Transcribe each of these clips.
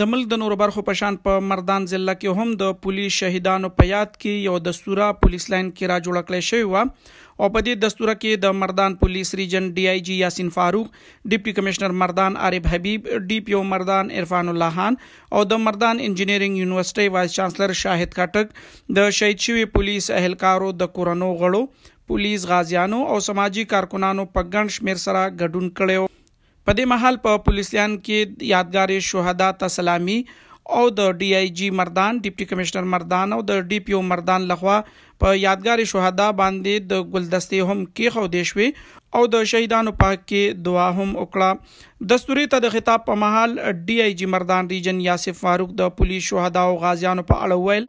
د ملک د نورو برخو په شان په مردان ضلع کې هم د پولي شهیدانو په یاد کې یوه دستوره پولیس لاین کې را جوړه کړی شوې وه او په دې دستوره کې د مردان پولیس ریجن ډي آی جي یاسین فاروق، ډپټي کمشنر مردان عارب حبیب، ډي پي او مردان عرفان الله حان او د مردان انجنیرنګ یونیورسټۍ وایس چانسلر شاهد کاټک د شهید شوي پولیس اهلکارو د کورنو غړو، پولیس غازیانو او سماجي کارکنانو په ګڼ شمیر سره ګډون کړی په دې مهال په پولیس لین کې یادګار شهدا ته سلامي او د ډي آی جي مردان ډیپټي کمشنر مردان او د ډي پی او مردان لخوا په یادګار شهدا باندې د ګلدستې هم کې خو دې شوي او د شهیدانو په حق کې دعا هم وکړه دستوري ته د خطاب په مهال ډي آی جي مردان ریجن یاسف فاروق د پولیس شهدا او غازیانو په اړه ویل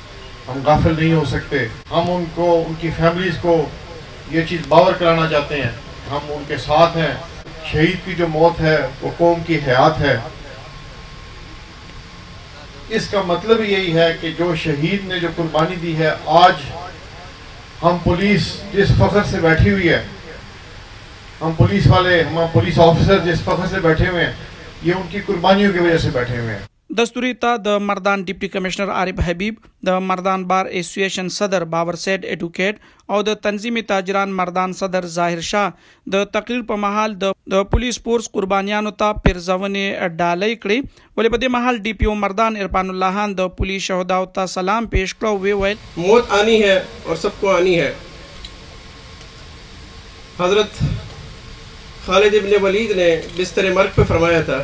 हम गाफिल नहीं हो सकते हम उनको उनकी फैमिलीज़ को ये चीज़ बावर कराना चाहते हैं हम उनके साथ हैं शहीद की जो मौत है वो कौम की हयात है इसका मतलब यही है कि जो शहीद ने जो कुर्बानी दी है आज हम पुलिस जिस फखर से बैठी हुई है हम पुलिस वाले हम पुलिस ऑफिसर जिस फखर से बैठे हुए हैं ये उनकी कुर्बानियों की वजह से बैठे हुए हैं دستوري ته د مردان ډپټي کمشنر عارف حبیب، د مردان بار ایسوسییشن صدر باور سید اډوکیټ او د تنظیم تاجران مردان صدر ظاهر شاه د تقریر په مهال د د پولیس فورس قربانیانو ته پیرزونې ډالۍ کړې ولې په دې مهال ډي پي او مردان عرفان الله هان د پولیس شهداو ته سلام پیش کړ او ویې ویل موت آنی هې اور سب کو آنی هې حضرت خالد ابن ولید نے بستر مرګ په فرمایا تا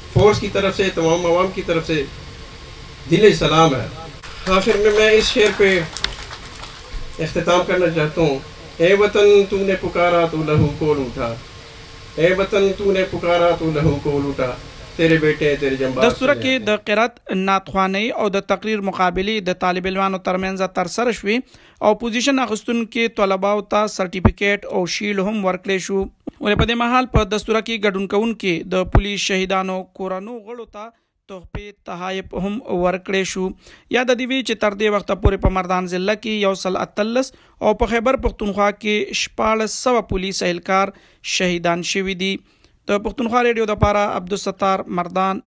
فورس کی طرف سے تمام عوام کی طرف سے دلی سلام ہے۔ آخر میں میں اس شعر پہ اختتام کرنا چاہتا ہوں۔ اے وطن تو نے پکارا تو لہو کو لوٹا۔ اے وطن تو نے پکارا تو لہو کو لوٹا۔ تیرے بیٹے تیرے جمباز د سره کې د قرائت، نعت خوانۍ او د تقریر مقابلې د طالب علمانو ترمنځ ترسره شوې او پوزیشن اخستونکو طلباو ته سرټیفیکیټ او شیل هم ورکړی شو ولې په دې مهال په دستوره کې ګډون کوونکو د پولیس شهیدانو کورنو غړو ته تحفې تحایف هم ورکړی شو یاد دی وی چې تر دې وخت پورې په مردان ضلع کې یو سل اتلس او په خیبر پښتونخوا کې شپاړس سوه پولیس اهلکار شهیدان شوي دي د پښتونخوا ریډیو لپاره عبدالستار مردان